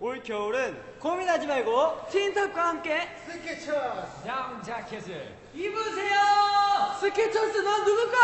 올 겨울은 고민하지 말고 틴탑과 함께 스케쳐스 다운 자켓을 입으세요. 스케쳐스 넌 누굴까?